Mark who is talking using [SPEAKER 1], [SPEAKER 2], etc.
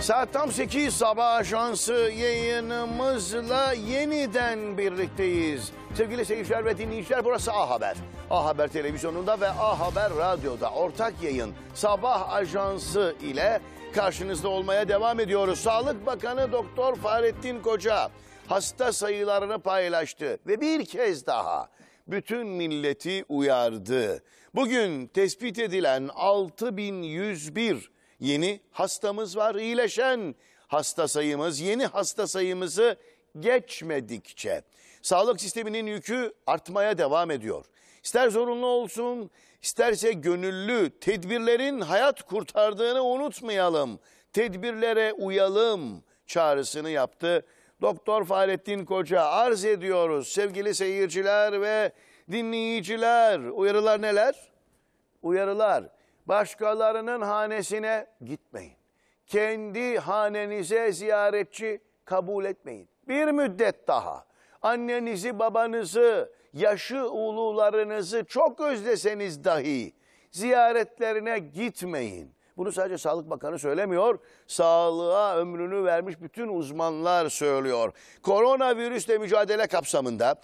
[SPEAKER 1] Saat tam 8 sabah ajansı yayınımızla yeniden birlikteyiz. Sevgili seyirciler ve dinleyiciler burası A Haber. A Haber televizyonunda ve A Haber radyoda ortak yayın sabah ajansı ile karşınızda olmaya devam ediyoruz. Sağlık Bakanı Doktor Fahrettin Koca hasta sayılarını paylaştı ve bir kez daha bütün milleti uyardı. Bugün tespit edilen 6101 yeni hastamız var. İyileşen hasta sayımız yeni hasta sayımızı geçmedikçe sağlık sisteminin yükü artmaya devam ediyor. İster zorunlu olsun, isterse gönüllü tedbirlerin hayat kurtardığını unutmayalım. Tedbirlere uyalım çağrısını yaptı. Doktor Fahrettin Koca arz ediyoruz sevgili seyirciler ve dinleyiciler. Uyarılar neler? Uyarılar. Başkalarının hanesine gitmeyin. Kendi hanenize ziyaretçi kabul etmeyin. Bir müddet daha annenizi, babanızı, yaşı ulularınızı çok özleseniz dahi ziyaretlerine gitmeyin. Bunu sadece Sağlık Bakanı söylemiyor, sağlığa ömrünü vermiş bütün uzmanlar söylüyor. Koronavirüsle mücadele kapsamında